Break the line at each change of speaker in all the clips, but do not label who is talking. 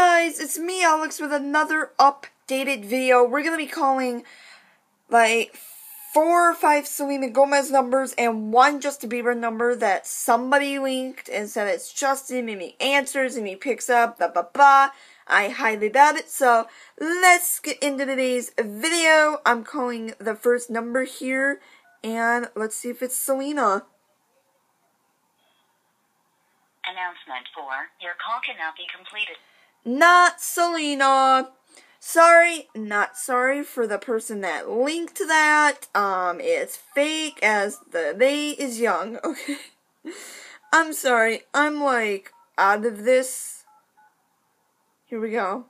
guys, it's me, Alex, with another updated video. We're gonna be calling, like, four or five Selena Gomez numbers and one Justin Bieber number that somebody linked and said it's Justin, and he answers and he picks up, blah blah blah. I highly doubt it, so let's get into today's video. I'm calling the first number here, and let's see if it's Selena.
Announcement for your call cannot be completed.
Not Selena. Sorry, not sorry for the person that linked that. Um, it's fake as the they is young, okay? I'm sorry, I'm like out of this. Here we go.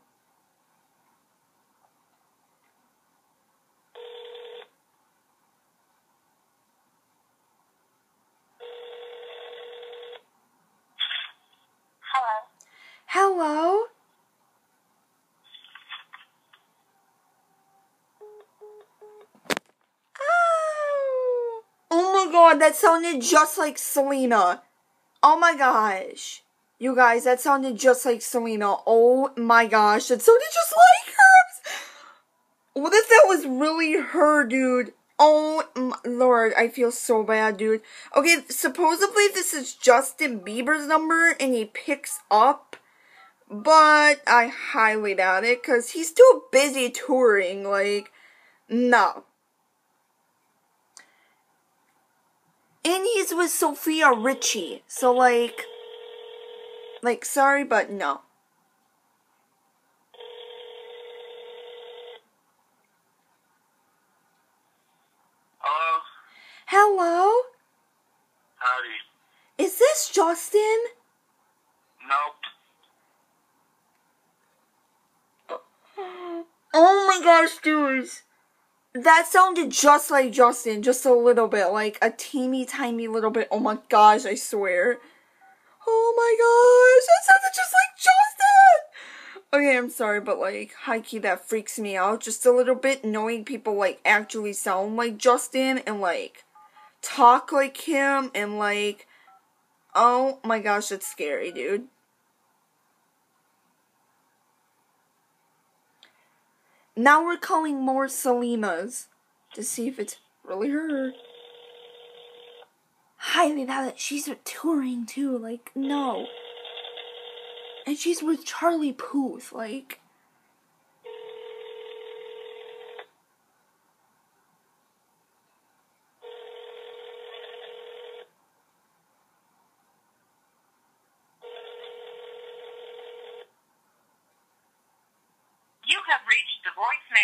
Hello.
Hello? Oh. oh my god, that sounded just like Selena. Oh my gosh. You guys, that sounded just like Selena. Oh my gosh, that sounded just like her. What if that was really her, dude? Oh my lord, I feel so bad, dude. Okay, supposedly this is Justin Bieber's number and he picks up, but I highly doubt it because he's too busy touring. Like, no. And he's with Sofia Richie, so like, like, sorry, but no.
Hello?
Hello?
Howdy.
Is this Justin?
Nope.
Oh my gosh, dudes. That sounded just like Justin, just a little bit, like a teeny tiny little bit. Oh my gosh, I swear. Oh my gosh, that sounded just like Justin! Okay, I'm sorry, but like, high key, that freaks me out just a little bit, knowing people like actually sound like Justin and like talk like him and like, oh my gosh, that's scary, dude. Now we're calling more Selenas to see if it's really her. Highly doubt it. She's touring too. Like, no. And she's with Charlie Puth. Like,
You have reached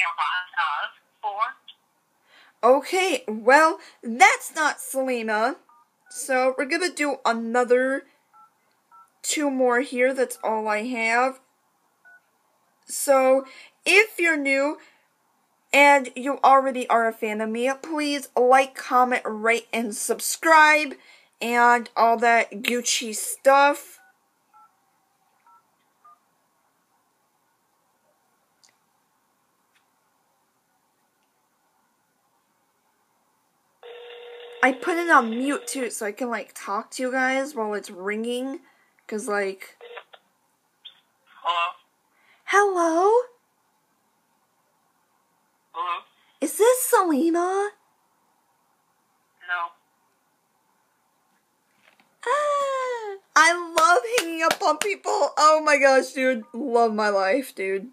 of
okay, well, that's not Selena. So we're gonna do another two more here. That's all I have. So if you're new and you already are a fan of me, please like, comment, rate, and subscribe and all that Gucci stuff. I put it on mute too so I can like talk to you guys while it's ringing. Cause like,
Hello?
hello?
Hello?
Is this Selena?
No.
Ah, I love hanging up on people. Oh my gosh, dude. Love my life, dude.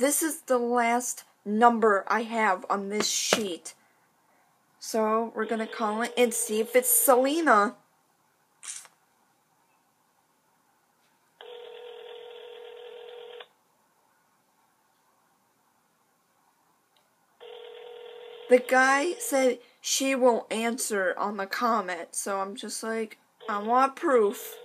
This is the last number I have on this sheet. So we're gonna call it and see if it's Selena. The guy said she won't answer on the comment, so I'm just like, I want proof.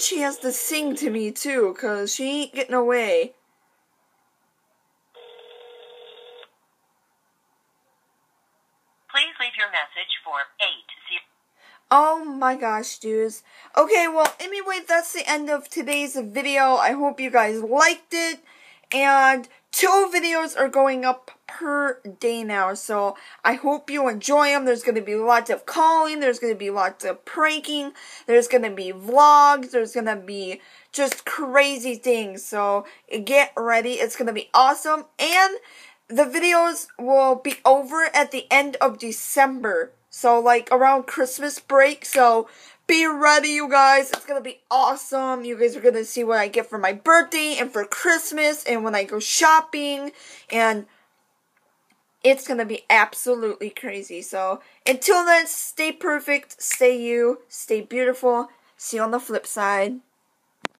She has to sing to me too, cause she ain't getting away.
Please leave your message for eight zero.
Oh my gosh, dudes. Okay, well, anyway, that's the end of today's video. I hope you guys liked it. And two videos are going up per day now, so I hope you enjoy them. There's going to be lots of calling, there's going to be lots of pranking, there's going to be vlogs, there's going to be just crazy things. So get ready, it's going to be awesome. And the videos will be over at the end of December. So like around Christmas break. So be ready, you guys. It's gonna be awesome. You guys are gonna see what I get for my birthday and for Christmas and when I go shopping and it's gonna be absolutely crazy. So until then, stay perfect, stay you, stay beautiful. See you on the flip side.